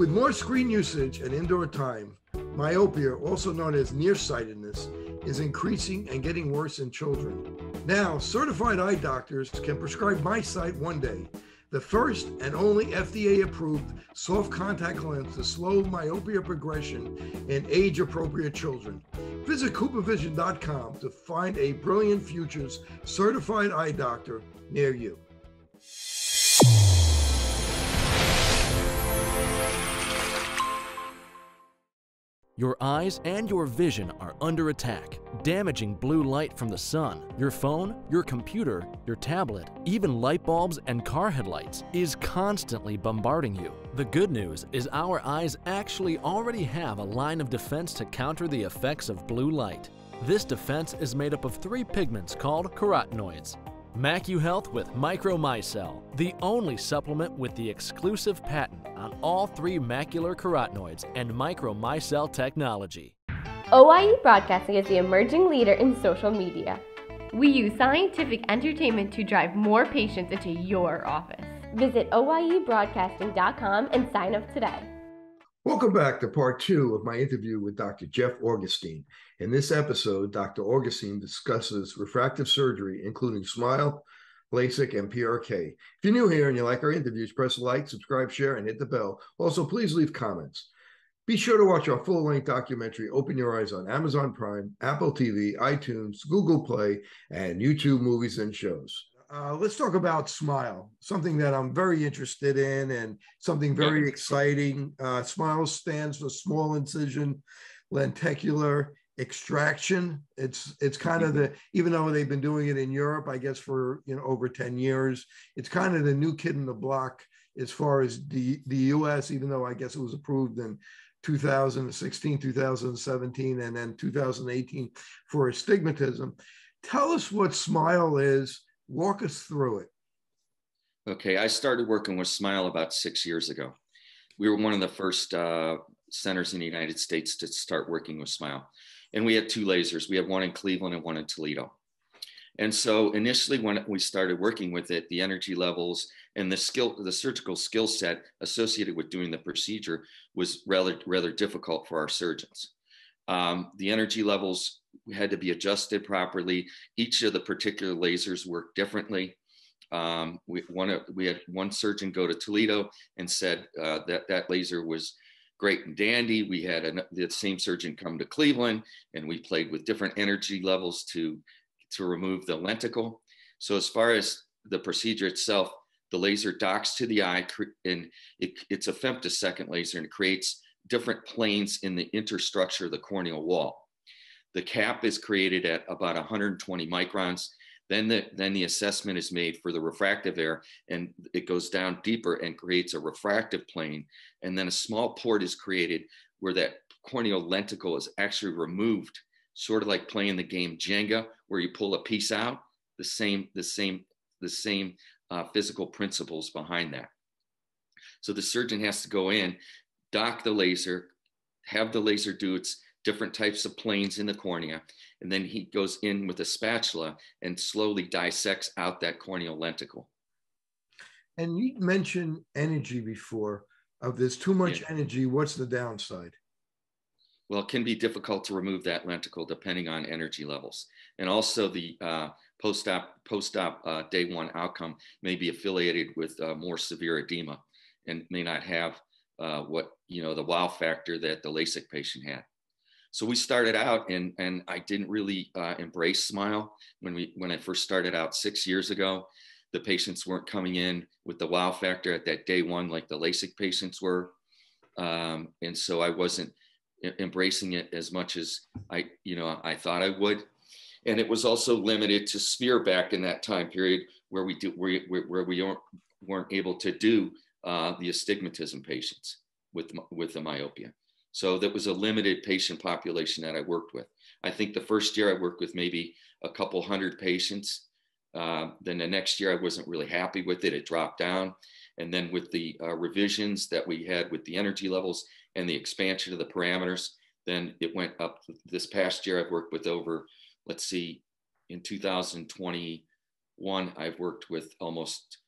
With more screen usage and indoor time, myopia, also known as nearsightedness, is increasing and getting worse in children. Now, certified eye doctors can prescribe MiSight one day, the first and only FDA approved soft contact lens to slow myopia progression in age appropriate children. Visit CooperVision.com to find a Brilliant Futures certified eye doctor near you. Your eyes and your vision are under attack. Damaging blue light from the sun, your phone, your computer, your tablet, even light bulbs and car headlights is constantly bombarding you. The good news is our eyes actually already have a line of defense to counter the effects of blue light. This defense is made up of three pigments called carotenoids. MacuHealth with Micromicelle, the only supplement with the exclusive patent on all three macular carotenoids and Micromicelle technology. OIE Broadcasting is the emerging leader in social media. We use scientific entertainment to drive more patients into your office. Visit OIEBroadcasting.com and sign up today. Welcome back to part two of my interview with Dr. Jeff Augustine. In this episode, Dr. Augustine discusses refractive surgery, including SMILE, LASIK, and PRK. If you're new here and you like our interviews, press like, subscribe, share, and hit the bell. Also, please leave comments. Be sure to watch our full length documentary, Open Your Eyes, on Amazon Prime, Apple TV, iTunes, Google Play, and YouTube movies and shows. Uh, let's talk about Smile, something that I'm very interested in and something very exciting. Uh, Smile stands for small incision lenticular extraction. It's it's kind of the even though they've been doing it in Europe, I guess for you know over 10 years, it's kind of the new kid in the block as far as the the US, even though I guess it was approved in 2016, 2017, and then 2018 for astigmatism. Tell us what Smile is Walk us through it. Okay, I started working with Smile about six years ago. We were one of the first uh, centers in the United States to start working with Smile. And we had two lasers. We had one in Cleveland and one in Toledo. And so initially when we started working with it, the energy levels and the skill, the surgical skill set associated with doing the procedure was rather, rather difficult for our surgeons. Um, the energy levels had to be adjusted properly. Each of the particular lasers worked differently. Um, we, one, we had one surgeon go to Toledo and said uh, that that laser was great and dandy. We had a, the same surgeon come to Cleveland and we played with different energy levels to, to remove the lenticle. So as far as the procedure itself, the laser docks to the eye and it, it's a femtosecond laser and it creates different planes in the interstructure of the corneal wall. The cap is created at about 120 microns. Then the, then the assessment is made for the refractive error and it goes down deeper and creates a refractive plane. And then a small port is created where that corneal lenticle is actually removed, sort of like playing the game Jenga, where you pull a piece out, the same, the same, the same uh, physical principles behind that. So the surgeon has to go in dock the laser, have the laser do its different types of planes in the cornea, and then he goes in with a spatula and slowly dissects out that corneal lenticle. And you mentioned energy before. Of there's too much yeah. energy, what's the downside? Well, it can be difficult to remove that lenticle depending on energy levels, and also the uh, post-op post-op uh, day one outcome may be affiliated with uh, more severe edema and may not have uh, what you know the wow factor that the LASIK patient had. So we started out, and and I didn't really uh, embrace Smile when we when I first started out six years ago. The patients weren't coming in with the wow factor at that day one like the LASIK patients were, um, and so I wasn't embracing it as much as I you know I thought I would. And it was also limited to sphere back in that time period where we do where, where we weren't, weren't able to do uh, the astigmatism patients with, with the myopia. So that was a limited patient population that I worked with. I think the first year I worked with maybe a couple hundred patients. Uh, then the next year I wasn't really happy with it. It dropped down. And then with the uh, revisions that we had with the energy levels and the expansion of the parameters, then it went up. This past year I've worked with over, let's see, in 2021, I've worked with almost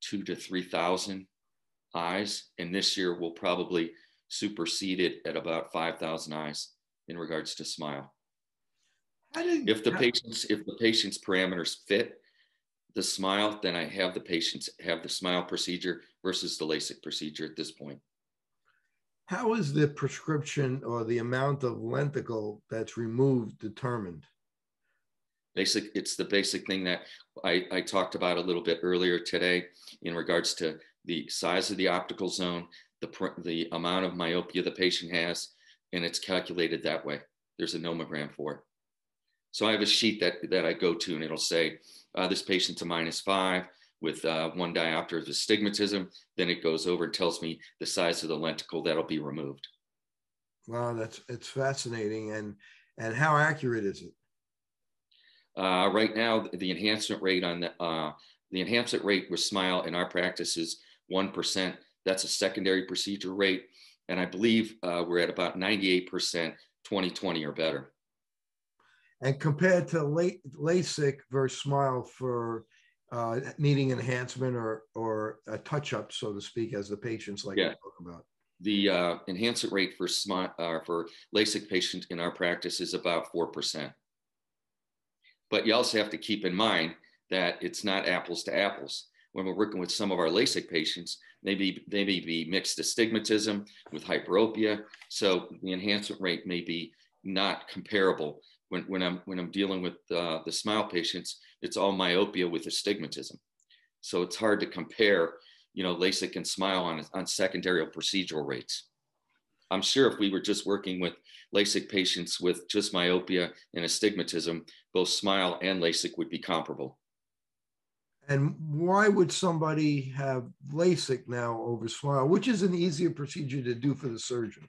two to 3,000 eyes, and this year we'll probably supersede it at about 5,000 eyes in regards to smile. Did, if the how, patient's if the patient's parameters fit the smile, then I have the patients have the smile procedure versus the LASIK procedure at this point. How is the prescription or the amount of lenticle that's removed determined? Basic, it's the basic thing that I, I talked about a little bit earlier today in regards to the size of the optical zone, the, the amount of myopia the patient has, and it's calculated that way. There's a nomogram for it. So I have a sheet that, that I go to and it'll say, uh, this patient's a minus five with uh, one diopter of astigmatism. Then it goes over and tells me the size of the lenticle that'll be removed. Wow, that's it's fascinating. And and how accurate is it? Uh, right now, the enhancement rate on the uh, the enhancement rate with Smile in our practice is one percent. That's a secondary procedure rate, and I believe uh, we're at about ninety eight percent, 2020 or better. And compared to LASIK versus Smile for uh, needing enhancement or or a touch up, so to speak, as the patients like yeah. to talk about. The uh, enhancement rate for smart uh, for LASIK patients in our practice is about four percent. But you also have to keep in mind that it's not apples to apples. When we're working with some of our LASIK patients, maybe they may be mixed astigmatism with hyperopia, so the enhancement rate may be not comparable when, when I'm when I'm dealing with uh, the smile patients, it's all myopia with astigmatism. So it's hard to compare, you know, LASIK and smile on on secondary procedural rates. I'm sure if we were just working with LASIK patients with just myopia and astigmatism, both smile and LASIK would be comparable. And why would somebody have LASIK now over smile, which is an easier procedure to do for the surgeon?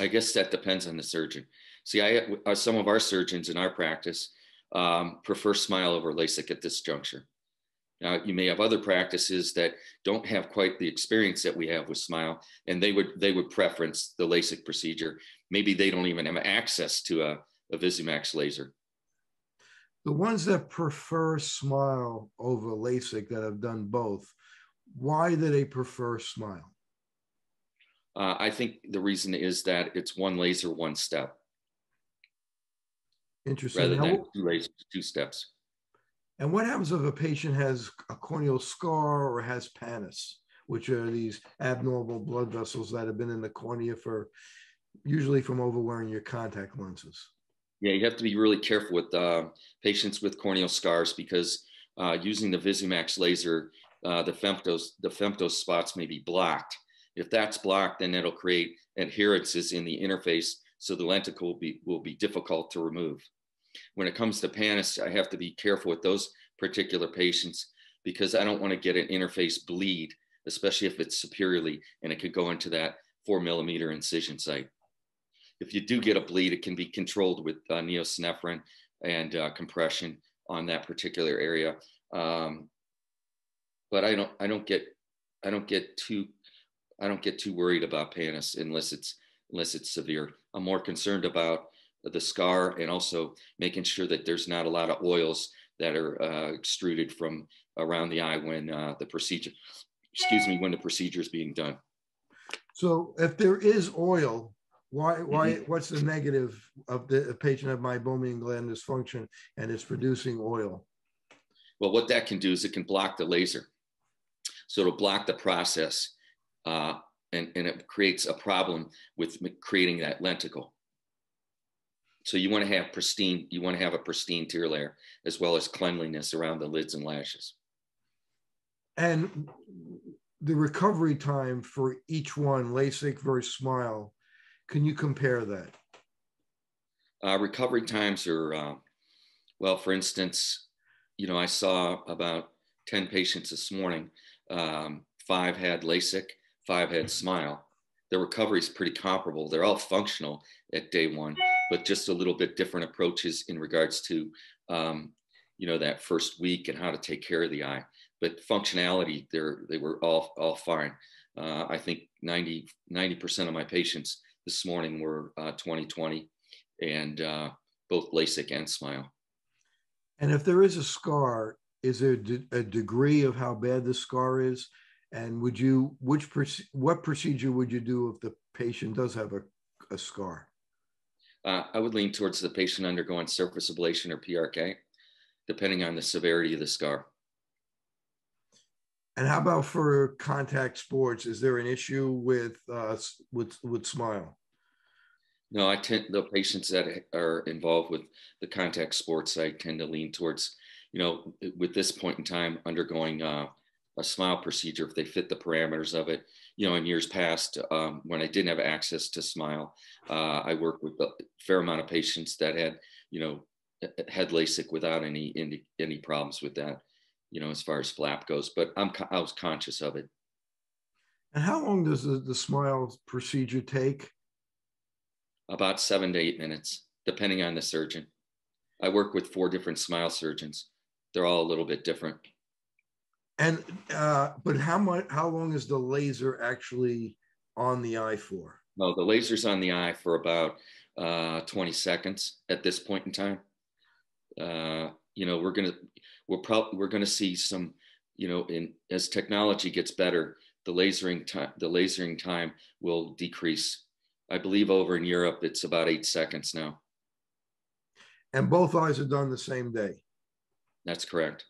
I guess that depends on the surgeon. See, I uh, some of our surgeons in our practice um, prefer Smile over LASIK at this juncture. Now, you may have other practices that don't have quite the experience that we have with Smile, and they would they would preference the LASIK procedure. Maybe they don't even have access to a, a Visumax laser. The ones that prefer Smile over LASIK that have done both, why do they prefer Smile? Uh, I think the reason is that it's one laser, one step. Interesting. Rather than two lasers, two steps. And what happens if a patient has a corneal scar or has pannus, which are these abnormal blood vessels that have been in the cornea for usually from overwearing your contact lenses? Yeah, you have to be really careful with uh, patients with corneal scars because uh, using the VisuMax laser, uh, the femtos the femtose spots may be blocked if that's blocked, then it'll create adherences in the interface, so the lenticle will be, will be difficult to remove. When it comes to pannus, I have to be careful with those particular patients because I don't want to get an interface bleed, especially if it's superiorly and it could go into that four millimeter incision site. If you do get a bleed, it can be controlled with uh, and uh, compression on that particular area. Um, but I don't, I don't get, I don't get too I don't get too worried about pannus unless it's unless it's severe. I'm more concerned about the scar and also making sure that there's not a lot of oils that are uh, extruded from around the eye when uh, the procedure, excuse me, when the procedure is being done. So if there is oil, why, why, mm-hmm. what's the negative of the patient of meibomian gland dysfunction and it's producing oil? Well, what that can do is it can block the laser. So it'll block the process uh, and, and it creates a problem with creating that lenticle. So you want to have pristine, you want to have a pristine tear layer as well as cleanliness around the lids and lashes. And the recovery time for each one, LASIK versus SMILE, can you compare that? Uh, recovery times are, uh, well, for instance, you know, I saw about 10 patients this morning. Um, five had LASIK five had smile. The recovery is pretty comparable. They're all functional at day one, but just a little bit different approaches in regards to, um, you know, that first week and how to take care of the eye. But functionality, they're, they were all, all fine. Uh, I think 90, 90% of my patients this morning were uh, 2020 and uh, both LASIK and SMILE. And if there is a scar, is there a degree of how bad the scar is? And would you, which, what procedure would you do if the patient does have a, a scar? Uh, I would lean towards the patient undergoing surface ablation or PRK, depending on the severity of the scar. And how about for contact sports? Is there an issue with uh, with with Smile? No, I tend the patients that are involved with the contact sports. I tend to lean towards, you know, with this point in time, undergoing uh, a Smile procedure if they fit the parameters of it. You know, in years past, um, when I didn't have access to Smile, uh, I worked with a fair amount of patients that had, you know, had LASIK without any any, any problems with that you know, as far as flap goes, but I'm, I was conscious of it. And how long does the, the smile procedure take? About seven to eight minutes, depending on the surgeon. I work with four different smile surgeons. They're all a little bit different. And, uh, but how much, how long is the laser actually on the eye for? No, the laser's on the eye for about uh, 20 seconds at this point in time. Uh, you know, we're going to, we're probably we're going to see some you know in as technology gets better the lasering time the lasering time will decrease. I believe over in europe it's about eight seconds now. And both eyes are done the same day. That's correct.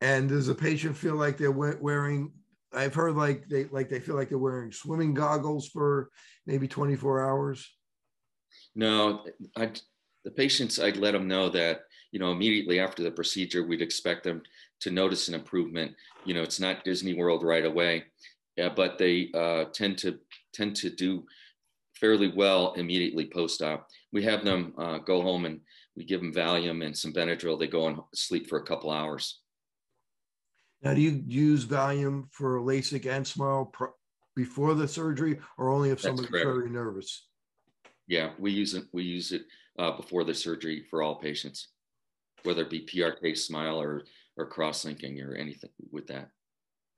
And does the patient feel like they're wearing i've heard like they like they feel like they're wearing swimming goggles for maybe 24 hours? No i the patients i'd let them know that you know, immediately after the procedure, we'd expect them to notice an improvement. You know, it's not Disney World right away, yeah, but they uh, tend to tend to do fairly well immediately post-op. We have them uh, go home and we give them Valium and some Benadryl. They go and sleep for a couple hours. Now, do you use Valium for LASIK and Smile before the surgery, or only if somebody's very nervous? Yeah, we use it. We use it uh, before the surgery for all patients whether it be PRK smile or or cross linking or anything with that.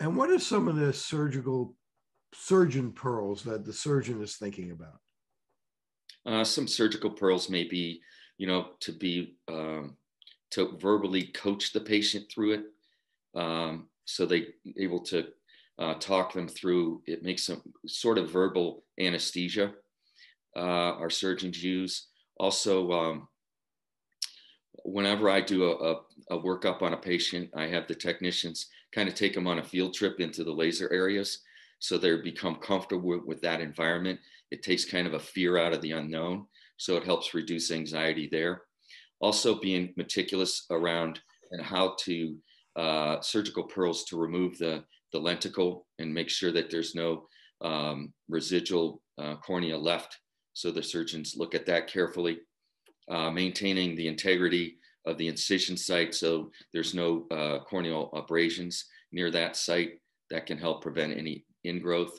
And what are some of the surgical surgeon pearls that the surgeon is thinking about? Uh, some surgical pearls may be, you know, to be um, to verbally coach the patient through it, um, so they able to uh, talk them through. It makes some sort of verbal anesthesia. Uh, our surgeons use also um, whenever I do a, a, a workup on a patient, I have the technicians kind of take them on a field trip into the laser areas so they become comfortable with, with that environment. It takes kind of a fear out of the unknown. So it helps reduce anxiety there. Also, being meticulous around and how to uh, surgical pearls to remove the, the lenticle and make sure that there's no um, residual uh, cornea left. So the surgeons look at that carefully uh, maintaining the integrity of the incision site so there's no uh, corneal abrasions near that site that can help prevent any ingrowth.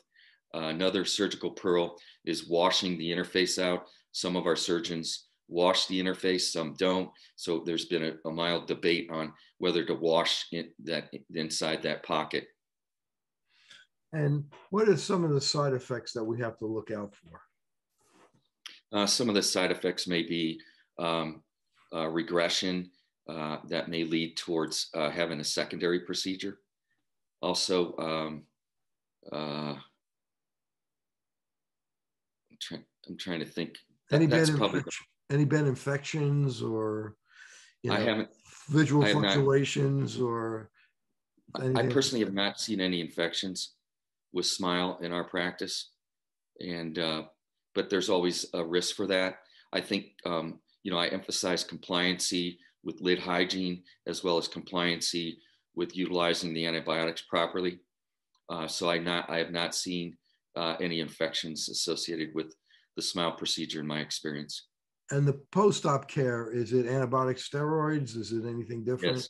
Uh, another surgical pearl is washing the interface out. Some of our surgeons wash the interface, some don't. So there's been a, a mild debate on whether to wash in that inside that pocket. And what are some of the side effects that we have to look out for? Uh, some of the side effects may be um, uh, regression uh, that may lead towards uh, having a secondary procedure. Also, um, uh, I'm, try- I'm, trying to think. That, any, bad probably, any bad infections or you know, I haven't visual I fluctuations not, or I personally have not seen any infections with smile in our practice and uh, but there's always a risk for that i think um, you know, I emphasize compliancy with lid hygiene as well as compliancy with utilizing the antibiotics properly. Uh, so I not I have not seen uh, any infections associated with the smile procedure in my experience. And the post-op care is it antibiotic steroids? Is it anything different? Yes.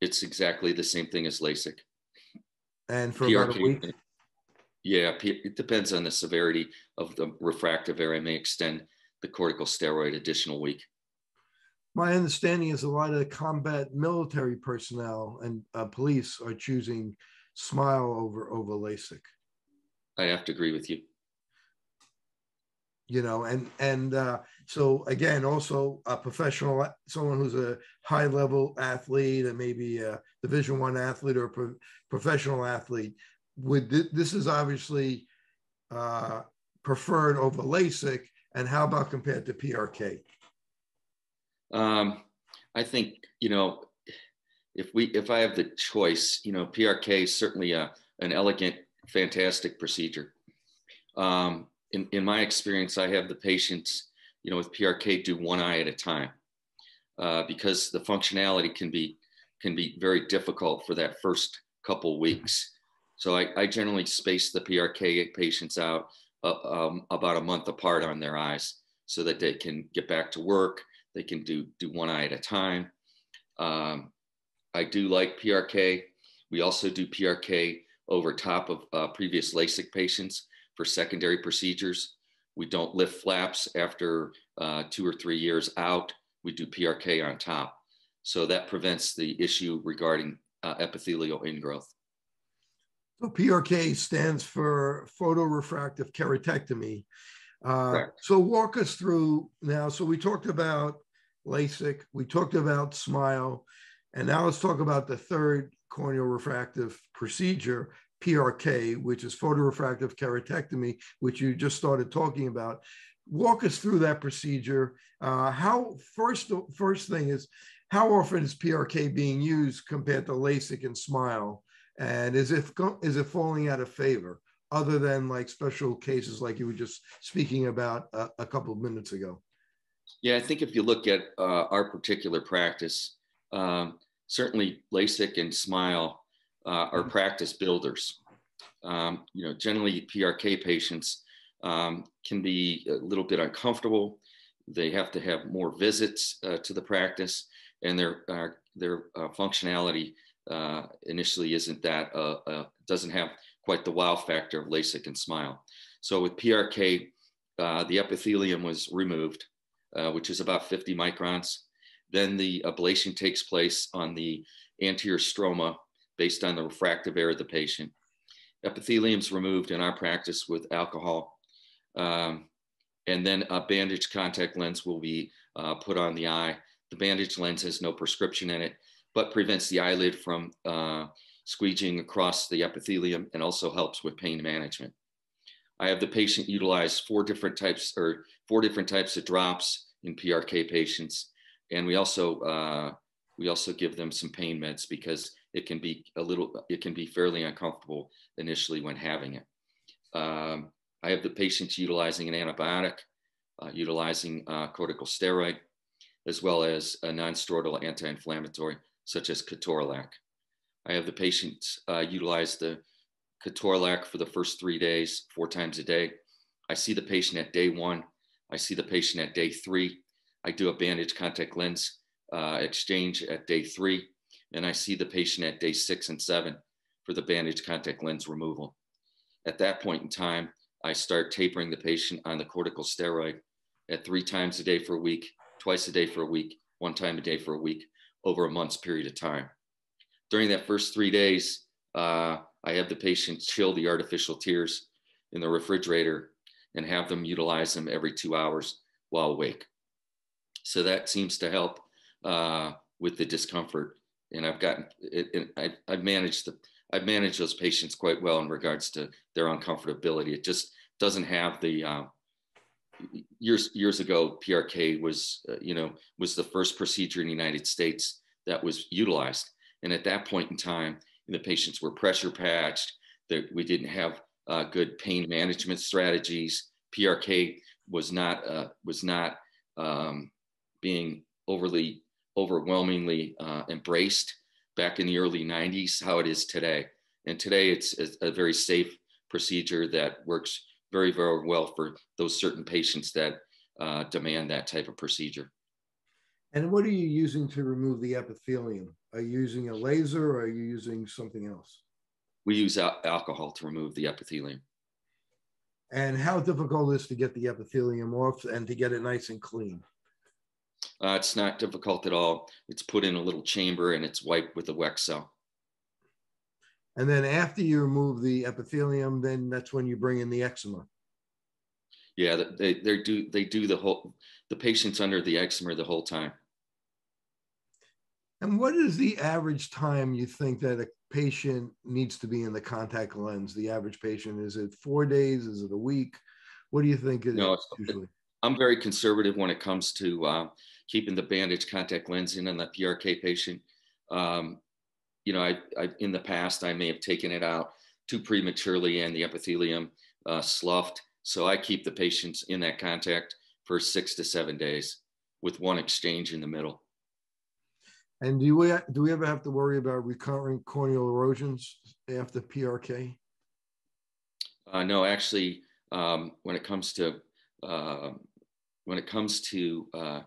It's exactly the same thing as LASIK. And for PRK, about a week. Yeah, it depends on the severity of the refractive error. may extend the corticosteroid additional week. My understanding is a lot of combat military personnel and uh, police are choosing Smile over over LASIK. I have to agree with you. You know, and and uh, so again, also a professional, someone who's a high level athlete and maybe a Division One athlete or a pro- professional athlete, would th- this is obviously uh, preferred over LASIK, and how about compared to PRK? Um, I think you know if we if I have the choice, you know, PRK is certainly a an elegant, fantastic procedure. Um, in, in my experience, I have the patients, you know, with PRK do one eye at a time uh, because the functionality can be can be very difficult for that first couple weeks. So I, I generally space the PRK patients out um, about a month apart on their eyes so that they can get back to work. They can do do one eye at a time. Um, I do like PRK. We also do PRK over top of uh, previous LASIK patients for secondary procedures. We don't lift flaps after uh, two or three years out. We do PRK on top. So that prevents the issue regarding uh, epithelial ingrowth. So PRK stands for photorefractive keratectomy. Uh, so walk us through now. So we talked about LASIK, we talked about SMILE, and now let's talk about the third corneal refractive procedure, PRK, which is photorefractive keratectomy, which you just started talking about. Walk us through that procedure. Uh, how first first thing is how often is PRK being used compared to LASIK and SMILE, and is it is it falling out of favor other than like special cases like you were just speaking about a, a couple of minutes ago? Yeah, I think if you look at uh, our particular practice, um, certainly LASIK and SMILE uh, are practice builders. Um, you know, generally PRK patients um, can be a little bit uncomfortable. They have to have more visits uh, to the practice, and their uh, their uh, functionality uh, initially isn't that uh, doesn't have quite the wow factor of LASIK and SMILE. So with PRK, the epithelium was removed, which is about 50 microns. Then the ablation takes place on the anterior stroma based on the refractive error of the patient. Epithelium is removed in our practice with alcohol. Um, and then a bandage contact lens will be uh, put on the eye. The bandage lens has no prescription in it, but prevents the eyelid from uh, squeegeeing across the epithelium and also helps with pain management. I have the patient utilize four different types or four different types of drops in PRK patients and we also uh, we also give them some pain meds because it can be a little it can be fairly uncomfortable initially when having it. Um, I have the patients utilizing an antibiotic, uh, utilizing uh, corticosteroid, as well as a non-steroidal anti-inflammatory such as ketorolac. I have the patients uh, utilize the ketorolac for the first three days, four times a day. I see the patient at day one. I see the patient at day three. I do a bandage contact lens uh, exchange at day three, and I see the patient at day six and seven for the bandage contact lens removal. At that point in time, I start tapering the patient on the corticosteroid at three times a day for a week, twice a day for a week, one time a day for a week over a month's period of time. During that first three days, uh, I have the patient chill the artificial tears in the refrigerator and have them utilize them every two hours while awake. So that seems to help uh, with the discomfort. And I've gotten it, it, I, I've managed the, I've managed those patients quite well in regards to their uncomfortability. It just doesn't have the uh, years years ago. PRK was uh, you know was the first procedure in the United States that was utilized, and at that point in time, the patients were pressure patched. That we didn't have uh, good pain management strategies. PRK was not uh, was not um, being overly, overwhelmingly uh, embraced back in the early 90s, how it is today. And today it's a, a very safe procedure that works very, very well for those certain patients that uh, demand that type of procedure. And what are you using to remove the epithelium? Are you using a laser or are you using something else? We use al- alcohol to remove the epithelium. And how difficult is to get the epithelium off and to get it nice and clean? Uh, it's not difficult at all. It's put in a little chamber and it's wiped with a Weck-Cel. And then after you remove the epithelium, then that's when you bring in the excimer. Yeah, they they do they do the whole the patient's under the excimer the whole time. And what is the average time you think that a patient needs to be in the contact lens? The average patient is it four days? Is it a week? What do you think it no, is usually? I'm very conservative when it comes to uh, keeping the bandage contact lens in on the PRK patient. Um, you know, I, I, in the past I may have taken it out too prematurely and the epithelium uh, sloughed. So I keep the patients in that contact for six to seven days with one exchange in the middle. And do we do we ever have to worry about recurrent corneal erosions after PRK? Uh, no, actually, um, when it comes to uh, when it comes to uh,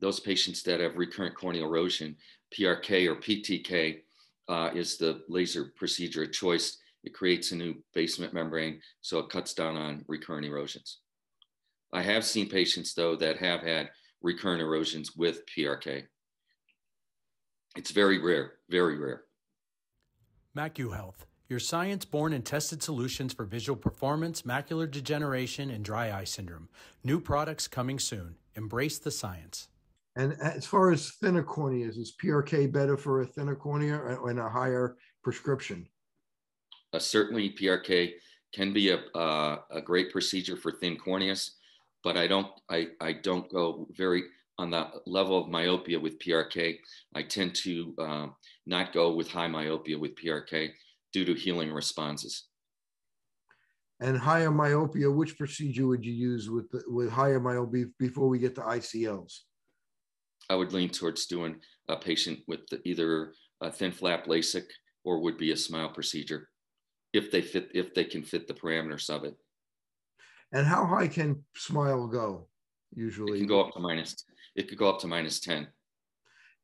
those patients that have recurrent corneal erosion, PRK or PTK uh, is the laser procedure of choice. It creates a new basement membrane, so it cuts down on recurrent erosions. I have seen patients though that have had recurrent erosions with PRK. It's very rare, very rare. MacuHealth, your science born and tested solutions for visual performance, macular degeneration, and dry eye syndrome. New products coming soon. Embrace the science. And as far as thinner corneas, is PRK better for a thinner cornea and a higher prescription? Uh, certainly, PRK can be a, uh, a great procedure for thin corneas, but I don't I, I don't go very on the level of myopia with PRK, I tend to uh, not go with high myopia with PRK due to healing responses. And higher myopia, which procedure would you use with with higher myopia before we get to ICLs? I would lean towards doing a patient with the, either a thin flap LASIK or would be a smile procedure if they fit if they can fit the parameters of it. And how high can smile go? Usually, it can go up to minus it could go up to minus 10.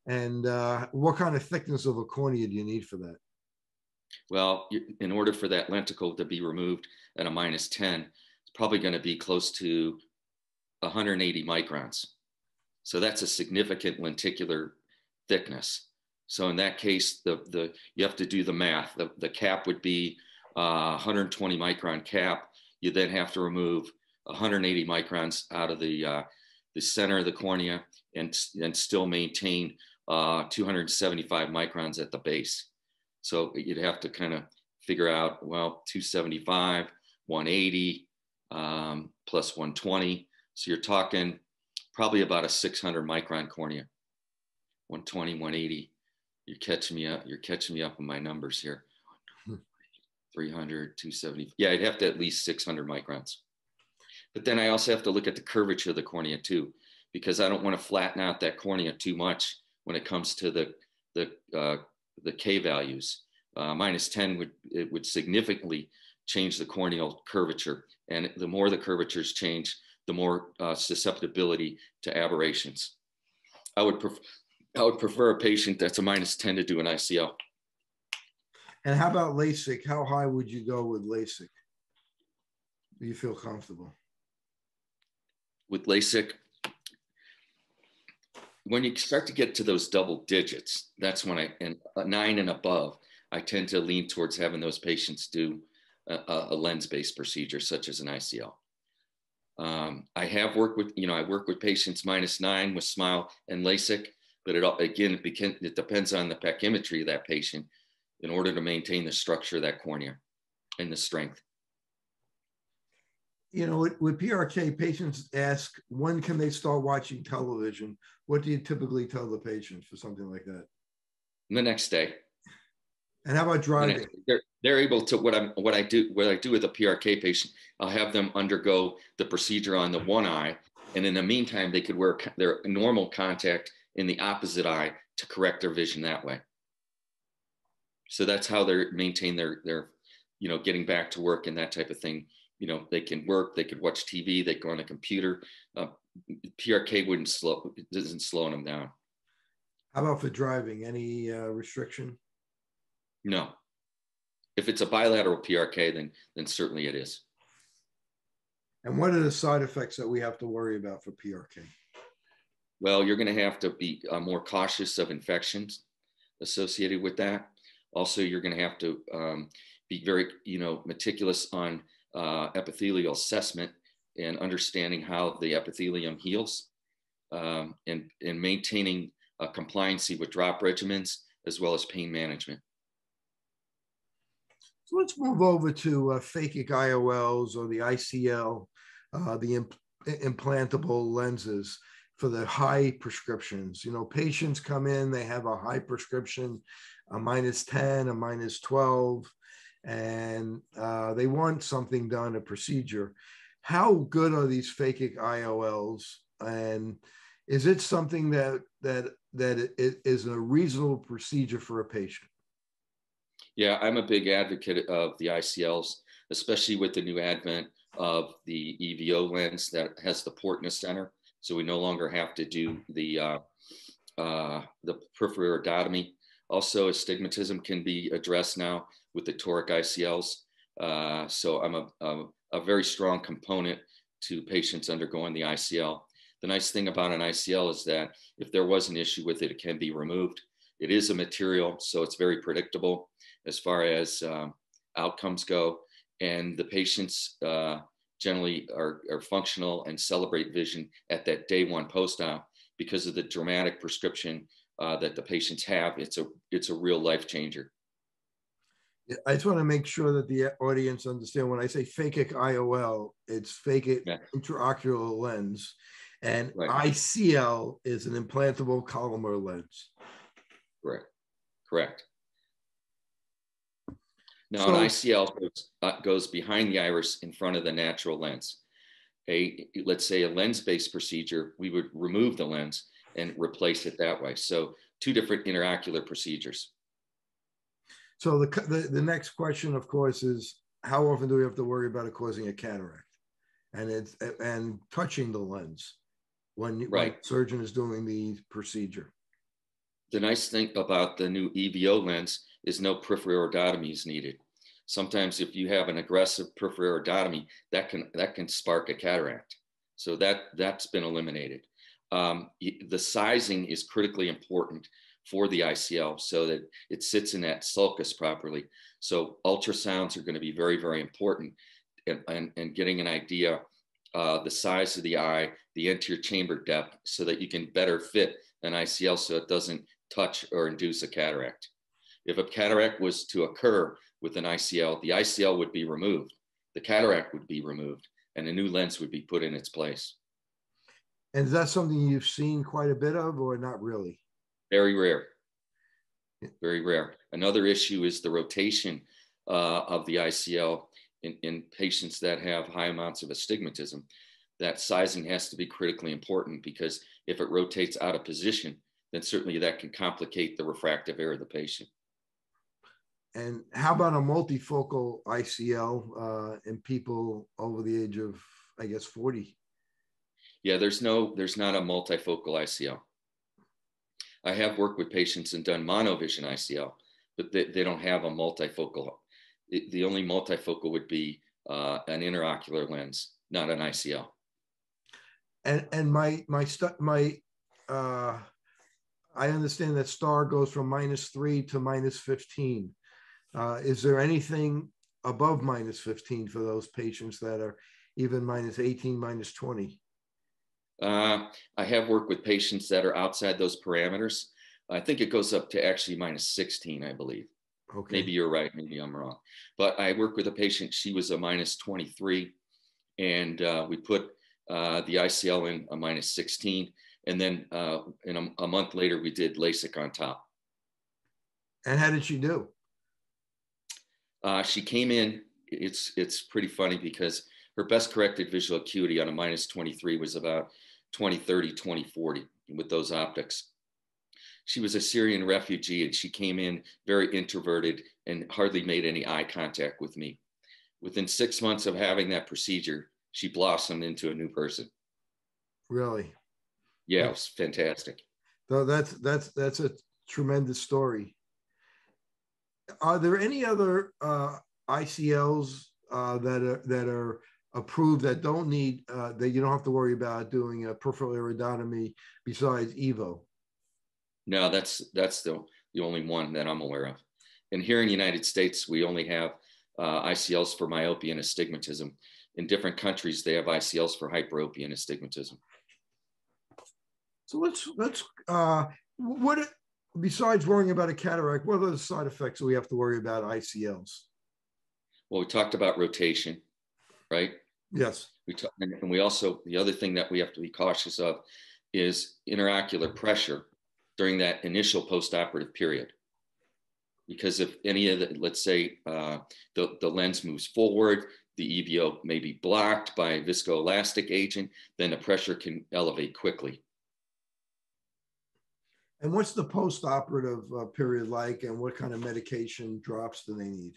And uh, what kind of thickness of a cornea do you need for that? Well, in order for that lenticle to be removed at a minus 10, it's probably going to be close to 180 microns. So that's a significant lenticular thickness. So in that case, the, the you have to do the math. The, the cap would be uh, 120 micron cap. You then have to remove 180 microns out of the uh, the center of the cornea and, and still maintain uh, 275 microns at the base. So you'd have to kind of figure out, well, 275, 180, um, plus 120. So you're talking probably about a 600 micron cornea, 120, 180. You're catching me up. You're catching me up on my numbers here. 300, 270. Yeah, I'd have to at least 600 microns. But then I also have to look at the curvature of the cornea too, because I don't want to flatten out that cornea too much when it comes to the the uh, the K values. Uh, minus 10 would it would significantly change the corneal curvature, and the more the curvatures change, the more uh, susceptibility to aberrations. I would prefer I would prefer a patient that's a minus 10 to do an ICL. And how about LASIK? How high would you go with LASIK? Do you feel comfortable? with LASIK, when you start to get to those double digits, that's when I, and nine and above, I tend to lean towards having those patients do a, a lens-based procedure such as an ICL. Um, I have worked with, you know, I work with patients minus nine with SMILE and LASIK, but it all, again, it, became, it depends on the pachymetry of that patient in order to maintain the structure of that cornea and the strength you know, with, PRK, patients ask, when can they start watching television? What do you typically tell the patient for something like that? The next day. And how about driving? They're, they're able to what I'm what I do what I do with a PRK patient. I'll have them undergo the procedure on the one eye, and in the meantime, they could wear their normal contact in the opposite eye to correct their vision that way. So that's how they maintain their their, you know, getting back to work and that type of thing you know, they can work, they could watch TV, they go on a computer. Uh, PRK wouldn't slow, it doesn't slow them down. How about for driving? Any uh, restriction? No. If it's a bilateral PRK, then then certainly it is. And what are the side effects that we have to worry about for PRK? Well, you're going to have to be uh, more cautious of infections associated with that. Also, you're going to have to um, be very, you know, meticulous on uh, epithelial assessment and understanding how the epithelium heals um, and, and maintaining a compliancy with drop regimens as well as pain management. So let's move over to uh, phakic IOLs or the ICL, uh, the imp- implantable lenses for the high prescriptions. You know, patients come in, they have a high prescription, a minus 10, a minus 12, and uh, they want something done, a procedure. How good are these phakic IOLs? And is it something that that that is a reasonable procedure for a patient? Yeah, I'm a big advocate of the ICLs, especially with the new advent of the EVO lens that has the port in the center. So we no longer have to do the uh, uh, the peripheral iridotomy. Also, astigmatism can be addressed now with the toric ICLs. Uh, so I'm a, a, a very strong component to patients undergoing the ICL. The nice thing about an ICL is that if there was an issue with it, it can be removed. It is a material, so it's very predictable as far as um, outcomes go. And the patients uh, generally are, are functional and celebrate vision at that day one post-op because of the dramatic prescription uh, that the patients have. It's a, it's a real life changer. I just want to make sure that the audience understand when I say phakic IOL, it's phakic yeah. intraocular lens, and right. ICL is an implantable collamer lens. Correct. Correct. Now, so, an ICL goes, uh, goes behind the iris in front of the natural lens. A let's say a lens-based procedure, we would remove the lens and replace it that way. So two different interocular procedures. So the, the the next question, of course, is how often do we have to worry about it causing a cataract, and it's and touching the lens when, right. when surgeon is doing the procedure. The nice thing about the new EVO lens is no peripheral is needed. Sometimes if you have an aggressive peripheral iridotomy, that can, that can spark a cataract. So that, that's been eliminated. Um, the sizing is critically important for the ICL so that it sits in that sulcus properly. So ultrasounds are going to be very, very important and, and, and getting an idea uh, the size of the eye, the anterior chamber depth, so that you can better fit an ICL so it doesn't touch or induce a cataract. If a cataract was to occur with an ICL, the ICL would be removed, the cataract would be removed, and a new lens would be put in its place. And is that something you've seen quite a bit of, or not really? Very rare. Very rare. Another issue is the rotation uh, of the ICL in, in patients that have high amounts of astigmatism. That sizing has to be critically important because if it rotates out of position, then certainly that can complicate the refractive error of the patient. And how about a multifocal ICL uh, in people over the age of, I guess, 40? Yeah, there's no, there's not a multifocal ICL. I have worked with patients and done monovision ICL, but they, they don't have a multifocal. The only multifocal would be uh, an interocular lens, not an ICL. And and my my my uh, I understand that STAAR goes from minus three to minus 15. Uh, is there anything above minus 15 for those patients that are even minus 18, minus 20? Uh, I have worked with patients that are outside those parameters. I think it goes up to actually minus 16, I believe. Okay. Maybe you're right. Maybe I'm wrong. But I worked with a patient. She was a minus 23, and uh, we put uh, the ICL in a minus 16 and then uh, in a, a, month later we did LASIK on top. And how did she do? Uh, she came in. It's it's pretty funny because her best corrected visual acuity on a minus 23 was about 2030, 2040 with those optics. She was a Syrian refugee and she came in very introverted and hardly made any eye contact with me. Within six months of having that procedure, she blossomed into a new person. Really? Yeah, it was fantastic. So that's that's that's a tremendous story. Are there any other uh, ICLs uh, that are that are approved that don't need uh, that you don't have to worry about doing a peripheral iridotomy besides Evo? No, that's that's the the only one that I'm aware of. And here in the United States, we only have uh, ICLs for myopia and astigmatism. in different countries, they have ICLs for hyperopia and astigmatism. So let's let's uh, what besides worrying about a cataract, what are the side effects that we have to worry about ICLs? Well, we talked about rotation, right? Yes. We talk, and we also the other thing that we have to be cautious of is interocular pressure during that initial postoperative period. Because if any of the, let's say uh, the, the lens moves forward, the EVO may be blocked by a viscoelastic agent, then the pressure can elevate quickly. And what's the post-operative uh, period like, and what kind of medication drops do they need?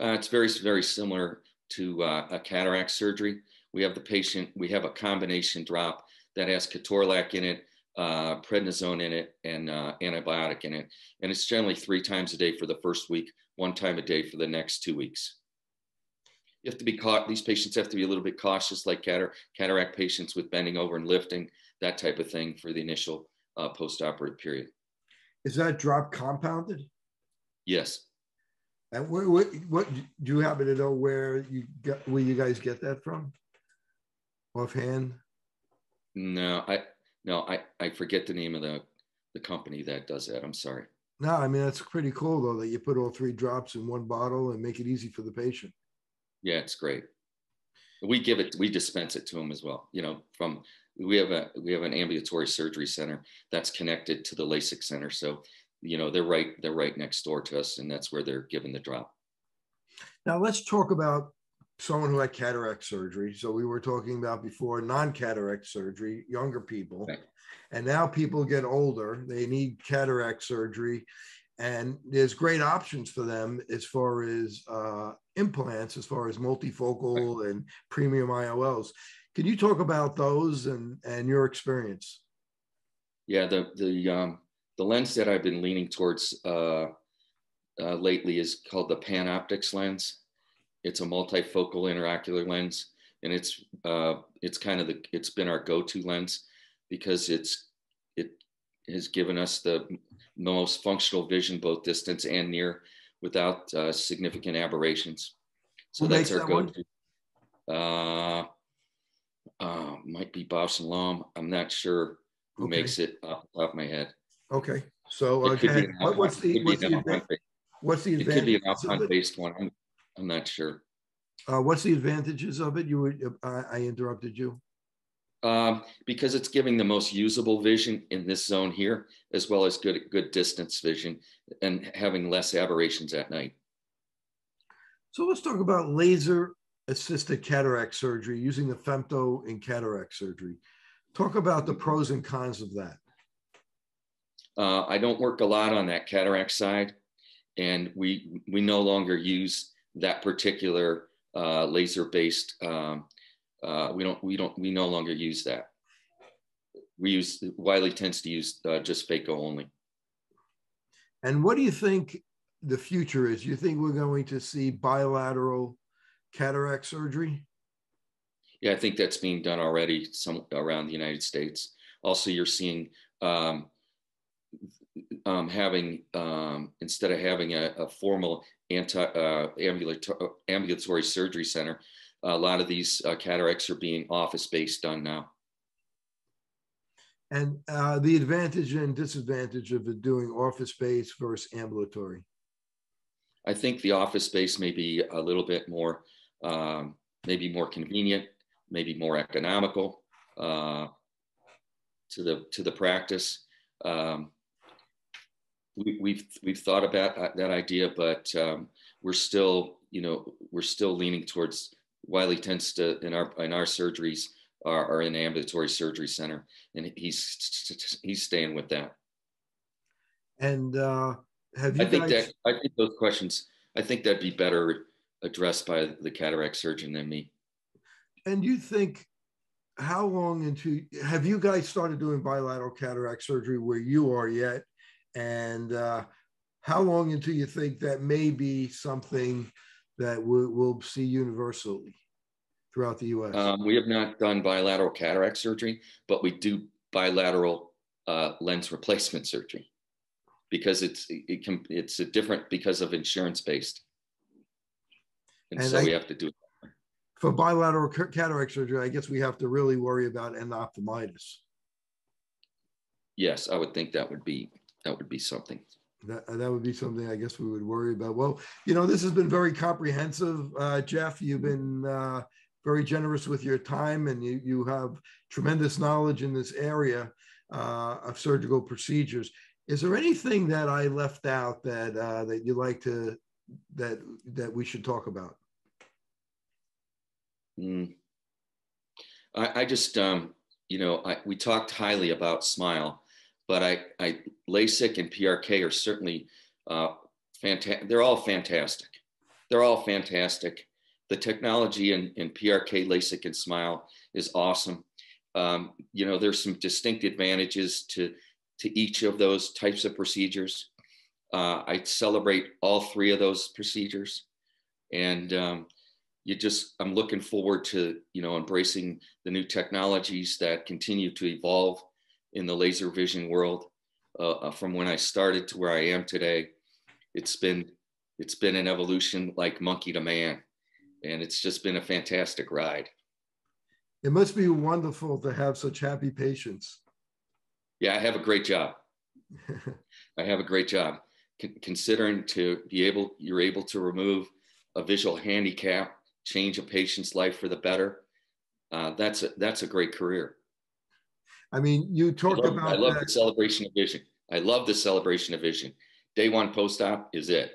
Uh, it's very, very similar to uh, a cataract surgery. We have the patient, we have a combination drop that has ketorolac in it, uh, prednisone in it, and uh, antibiotic in it. And it's generally three times a day for the first week, one time a day for the next two weeks. You have to be caught, these patients have to be a little bit cautious, like catar- cataract patients with bending over and lifting, that type of thing for the initial uh, post-operative period. Is that drop compounded? Yes. And what, what, what do you happen to know where you get where you guys get that from? Offhand? No, I no, I, I forget the name of the the company that does that. I'm sorry. No, I mean that's pretty cool though that you put all three drops in one bottle and make it easy for the patient. Yeah, it's great. We give it, we dispense it to them as well. You know, from we have a we have an ambulatory surgery center that's connected to the LASIK center. So, you know, they're right they're right next door to us, and that's where they're given the drop. Now let's talk about someone who had cataract surgery. So we were talking about before non-cataract surgery, younger people, right. and now people get older. They need cataract surgery, and there's great options for them as far as uh, implants, as far as multifocal right. and premium IOLs. Can you talk about those and and your experience? Yeah, the the um, the lens that I've been leaning towards uh, uh, lately is called the PanOptix lens. It's a multifocal intraocular lens, and it's uh, it's kind of the it's been our go-to lens because it's it has given us the most functional vision both distance and near without uh, significant aberrations. So Who that's our that go-to. Uh, might be Bausch and Lomb. I'm not sure who okay. makes it off the top of my head. Okay. So what, what's the what's the, advantage, what's the advantage? It could be an Alcon based one. I'm, I'm not sure. Uh, what's the advantages of it? You were, uh, I interrupted you. Um, because it's giving the most usable vision in this zone here, as well as good good distance vision and having less aberrations at night. So let's talk about laser assisted cataract surgery using the femto in cataract surgery. Talk about the pros and cons of that. Uh, I don't work a lot on that cataract side, and we we no longer use that particular uh, laser-based. Um, uh, we don't we don't we no longer use that. We use Wiley tends to use uh, just phaco only. And what do you think the future is? You think we're going to see bilateral cataract surgery? Yeah, I think that's being done already some around the United States. Also, you're seeing um, um, having um, instead of having a, a formal anti uh, ambulatory, ambulatory surgery center, a lot of these uh, cataracts are being office based done now. And uh, the advantage and disadvantage of doing office based versus ambulatory. I think the office space may be a little bit more um, maybe more convenient, maybe more economical uh, to the to the practice. Um, we, have we've, we've thought about that idea, but um, we're still you know we're still leaning towards Wiley tends to in our in our surgeries are, are in ambulatory surgery center, and he's he's staying with that. And uh, have you? I think that I think those questions. I think that'd be better addressed by the cataract surgeon than me. And you think how long into have you guys started doing bilateral cataract surgery where you are yet? And uh, how long until you think that may be something that we'll, we'll see universally throughout the US? Um, we have not done bilateral cataract surgery, but we do bilateral uh, lens replacement surgery because it's it can it's a different because of insurance based and, and so I, we have to do it. for bilateral cataract surgery, I guess we have to really worry about endophthalmitis. Yes, I would think that would be that would be something. That, that would be something I guess we would worry about. Well, you know, this has been very comprehensive, uh, Jeff. You've been uh, very generous with your time, and you you have tremendous knowledge in this area uh, of surgical procedures. Is there anything that I left out that uh, that you'd like to that that we should talk about? Mm. I, I, just, um, you know, I, we talked highly about Smile, but I, I LASIK and PRK are certainly uh, fantastic. They're all fantastic. They're all fantastic. The technology in, in PRK, LASIK, and Smile is awesome. Um, you know, there's some distinct advantages to to each of those types of procedures. Uh, I celebrate all three of those procedures, and um, you just i'm looking forward to you know embracing the new technologies that continue to evolve in the laser vision world. Uh, uh, from when i started to where i am today it's been it's been an evolution like monkey to man. And it's just been a fantastic ride. It must be wonderful to have such happy patients. Yeah i have a great job. I have a great job considering to be able you're able to remove a visual handicap change a patient's life for the better, uh, that's a, that's a great career. I mean, you talked I love, about. I love that. the celebration of vision. I love the celebration of vision. Day one post-op is it.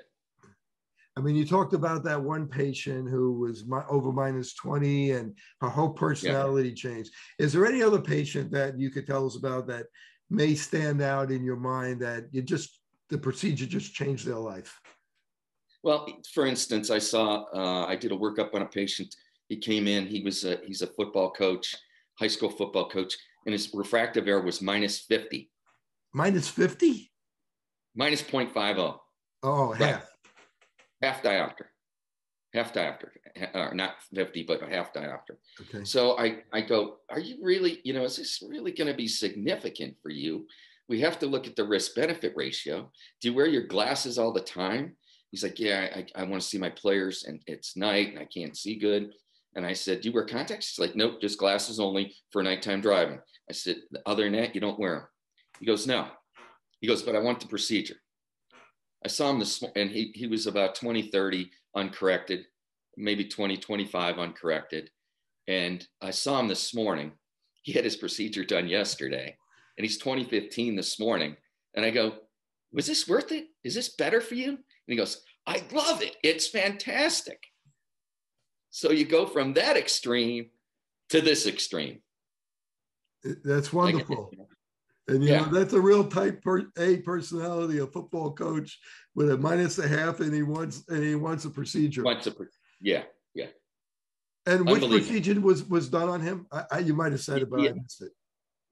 I mean, you talked about that one patient who was my, over minus 20 and her whole personality yeah. changed. Is there any other patient that you could tell us about that may stand out in your mind that you just, the procedure just changed their life? Well, for instance, I saw uh, I did a workup on a patient. He came in. He was a, he's a football coach, high school football coach, and his refractive error was minus fifty. Minus fifty. Minus 0.50. Oh, half. Right. Half diopter. Half diopter. Uh, not 50, but a half diopter. Okay. So I, I go, are you really, you know, is this really going to be significant for you? We have to look at the risk benefit ratio. Do you wear your glasses all the time? He's like, yeah, I, I want to see my players and it's night and I can't see good. And I said, do you wear contacts? He's like, nope, just glasses only for nighttime driving. I said, the other that, you don't wear them. He goes, no. He goes, but I want the procedure. I saw him this, and he, he was about 20, 30 uncorrected, maybe 20, 25 uncorrected. And I saw him this morning. He had his procedure done yesterday and he's 2015 this morning. And I go, was this worth it? Is this better for you? And he goes, I love it. It's fantastic. So you go from that extreme to this extreme. That's wonderful. And you yeah. know, that's a real type per, A personality, a football coach with a minus a half, and he wants and he wants a procedure. Wants a, yeah, yeah. And which procedure was was done on him? I, I, you might have said it, but yeah. I missed it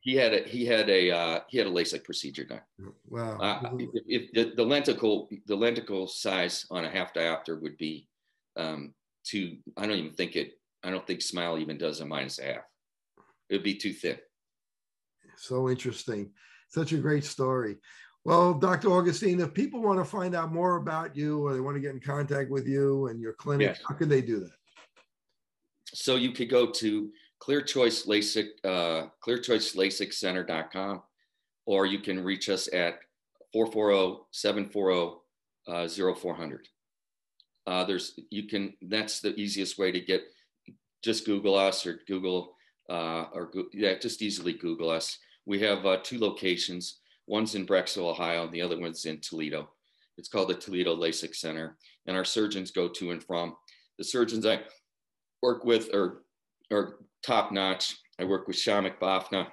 he had a he had a uh, he had a LASIK procedure done. Wow. Uh, if, if the, the, lenticle the lenticle size on a half diopter would be um, too. I don't even think it. I don't think Smile even does a minus a half. It would be too thin. So interesting. Such a great story. Well, Dr. Augustine, if people want to find out more about you or they want to get in contact with you and your clinic, yes. how can they do that? So you could go to Clear Choice LASIK, uh, clearchoicelasikcenter.com, or you can reach us at 440-740-0400. Uh, uh, there's, you can, that's the easiest way to get, just Google us or Google, uh, or yeah, just easily Google us. We have uh, two locations. One's in Brecksville, Ohio, and the other one's in Toledo. It's called the Toledo LASIK Center, and our surgeons go to and from. The surgeons I work with are, are top notch. I work with Shamik Bafna,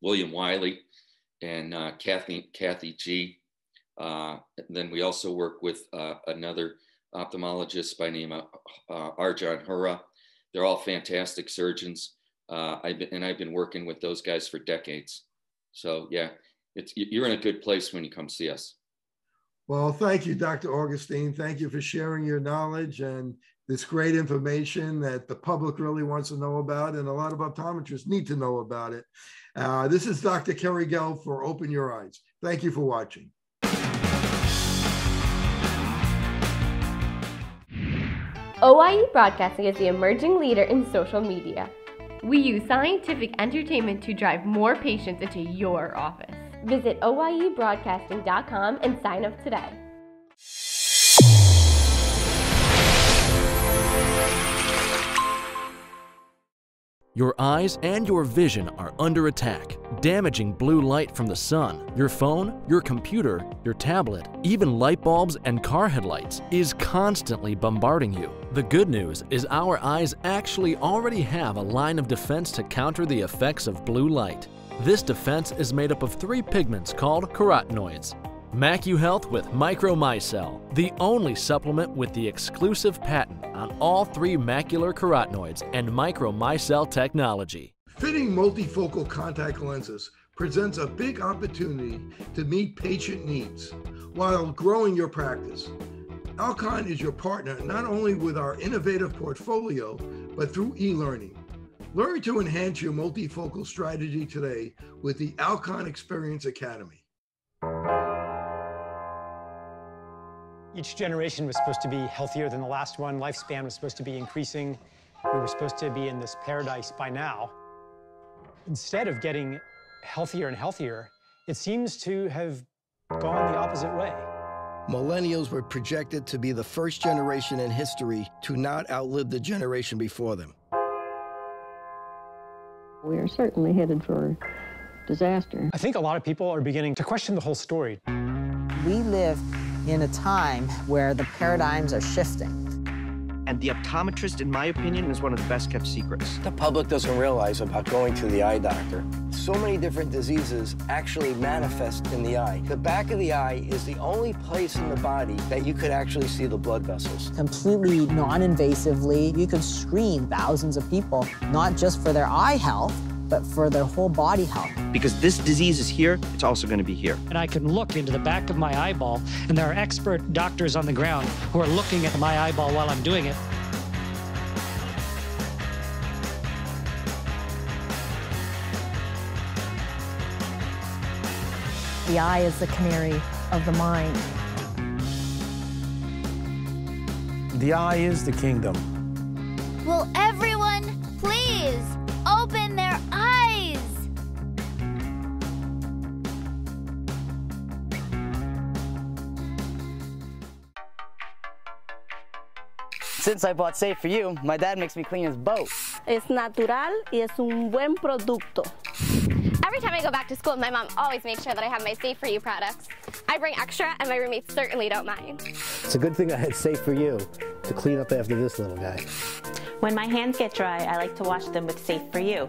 William Wiley, and uh, Kathy, Kathy G. Uh, then we also work with uh, another ophthalmologist by name of uh, Arjan Hura. They're all fantastic surgeons. Uh, I've been, and I've been working with those guys for decades. So yeah, it's, you're in a good place when you come see us. Well, thank you, Dr. Augustine. Thank you for sharing your knowledge and this great information that the public really wants to know about, and a lot of optometrists need to know about it. Uh, this is Dr. Kerry Gelb for Open Your Eyes. Thank you for watching. OIE Broadcasting is the emerging leader in social media. We use scientific entertainment to drive more patients into your office. Visit OIEBroadcasting.com and sign up today. Your eyes and your vision are under attack, damaging blue light from the sun. Your phone, your computer, your tablet, even light bulbs and car headlights is constantly bombarding you. The good news is our eyes actually already have a line of defense to counter the effects of blue light. This defense is made up of three pigments called carotenoids. MacuHealth with Micromicelle, the only supplement with the exclusive patent on all three macular carotenoids and Micromicelle technology. Fitting multifocal contact lenses presents a big opportunity to meet patient needs while growing your practice. Alcon is your partner not only with our innovative portfolio, but through e learning. Learn to enhance your multifocal strategy today with the Alcon Experience Academy. Each generation was supposed to be healthier than the last one. Lifespan was supposed to be increasing. We were supposed to be in this paradise by now. Instead of getting healthier and healthier, it seems to have gone the opposite way. Millennials were projected to be the first generation in history to not outlive the generation before them. We are certainly headed for disaster. I think a lot of people are beginning to question the whole story. We live in a time where the paradigms are shifting. And the optometrist, in my opinion, is one of the best kept secrets. The public doesn't realize about going to the eye doctor. So many different diseases actually manifest in the eye. The back of the eye is the only place in the body that you could actually see the blood vessels. Completely non-invasively, you could screen thousands of people, not just for their eye health, but for their whole body health. Because this disease is here, it's also going to be here. And I can look into the back of my eyeball, and there are expert doctors on the ground who are looking at my eyeball while I'm doing it. The eye is the canary of the mind. The eye is the kingdom. Will everyone please open Since I bought Safe for You, my dad makes me clean his boat. Es natural y es un buen producto. Every time I go back to school, my mom always makes sure that I have my Safe for You products. I bring extra, and my roommates certainly don't mind. It's a good thing I had Safe for You to clean up after this little guy. When my hands get dry, I like to wash them with Safe for You.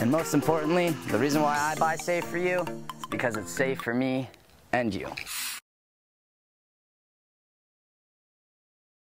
And most importantly, the reason why I buy Safe for You is because it's safe for me and you.